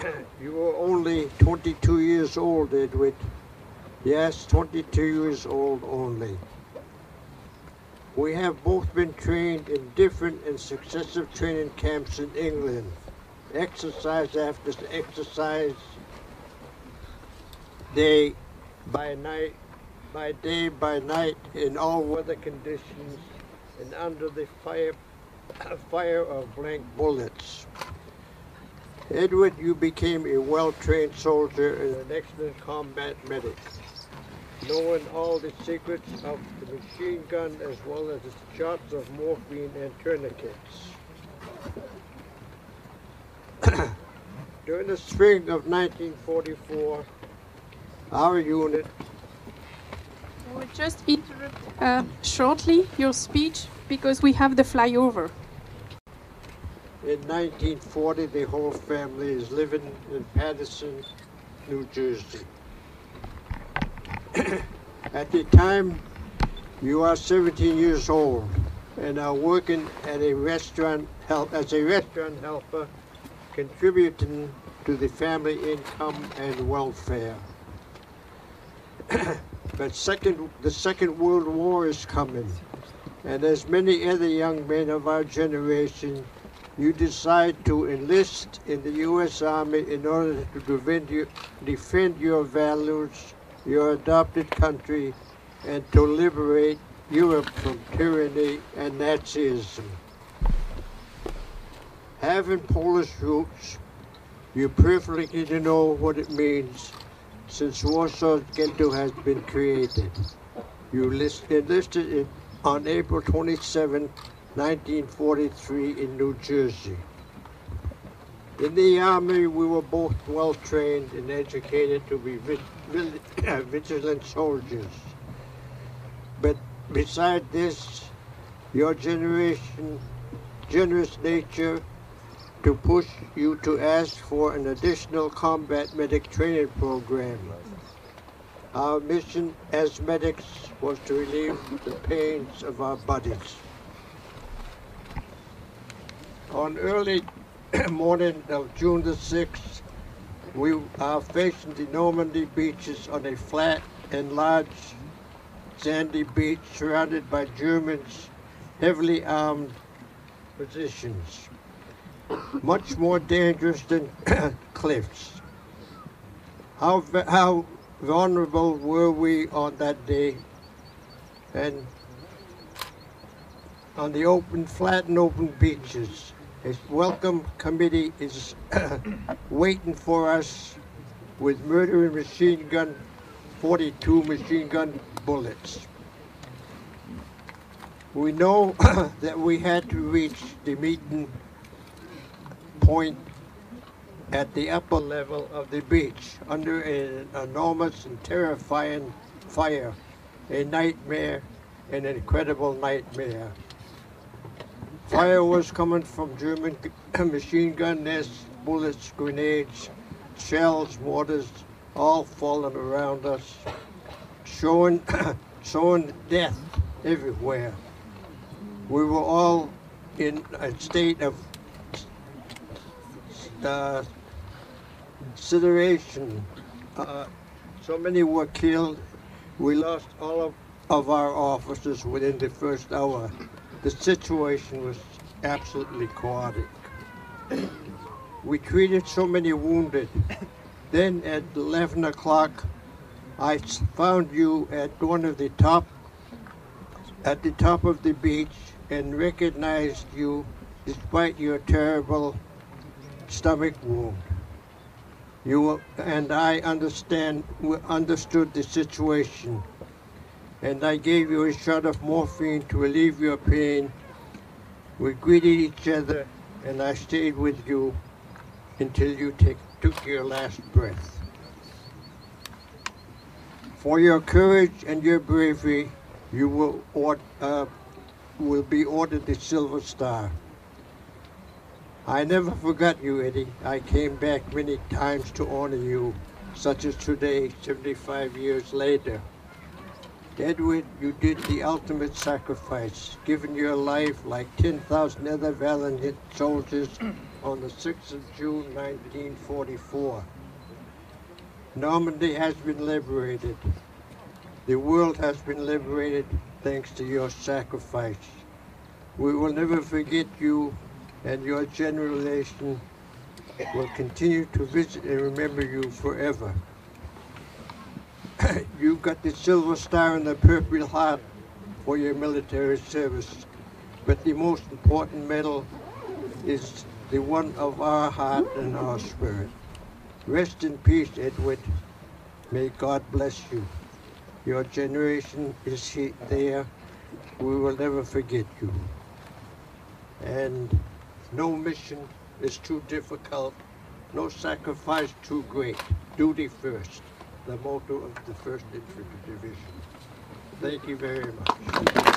you were only 22 years old, Edward. Yes, 22 years old only. We have both been trained in different and successive training camps in England. Exercise after exercise, day by night, by day by night, in all weather conditions, and under the fire, fire of blank bullets. Edward, you became a well-trained soldier and an excellent combat medic, knowing all the secrets of the machine gun as well as the shots of morphine and tourniquets. During the spring of 1944, our unit I will just interrupt uh, shortly your speech because we have the flyover. In 1940, the whole family is living in Paterson, New Jersey. At the time, you are 17 years old and are working at a restaurant help as a restaurant helper, contributing to the family income and welfare. but second, the Second World War is coming, and as many other young men of our generation, you decide to enlist in the U.S. Army in order to defend your, defend your values, your adopted country, and to liberate Europe from tyranny and Nazism. Having Polish roots, you perfectly know what it means since Warsaw Ghetto has been created. You enlisted on April 27, 1943 in New Jersey. In the Army, we were both well trained and educated to be vigilant soldiers. But beside this, your generation, generous nature to push you to ask for an additional combat medic training program. Our mission as medics was to relieve the pains of our bodies. On early morning of June the 6th, we are facing the Normandy beaches on a flat and large sandy beach surrounded by Germans' heavily armed positions, much more dangerous than cliffs. How, how vulnerable were we on that day? And on the open, flat and open beaches. A welcome committee is waiting for us with murdering machine gun, 42 machine gun bullets. We know that we had to reach the meeting point at the upper level of the beach under an enormous and terrifying fire, a nightmare, an incredible nightmare. Fire was coming from German machine gun nests, bullets, grenades, shells, mortars, all falling around us, showing, showing death everywhere. We were all in a state of uh, consideration. Uh, so many were killed. We lost all of, of our officers within the first hour. The situation was absolutely chaotic. We treated so many wounded. Then at 11 o'clock, I found you at one of the top, at the top of the beach and recognized you despite your terrible stomach wound. You and I understand understood the situation, and I gave you a shot of morphine to relieve your pain. We greeted each other, and I stayed with you until you take, took your last breath. For your courage and your bravery, you will, ord- uh, will be ordered the Silver Star. I never forgot you, Eddie. I came back many times to honor you, such as today, 75 years later. Edward, you did the ultimate sacrifice, giving your life like 10,000 other valiant soldiers on the 6th of June 1944. Normandy has been liberated. The world has been liberated thanks to your sacrifice. We will never forget you, and your generation will continue to visit and remember you forever. You got the Silver Star and the Purple Heart for your military service, but the most important medal is the one of our heart and our spirit. Rest in peace, Edward. May God bless you. Your generation is he- there. We will never forget you. And no mission is too difficult, no sacrifice too great. Duty first, the motto of the 1st Infantry Division. Thank you very much.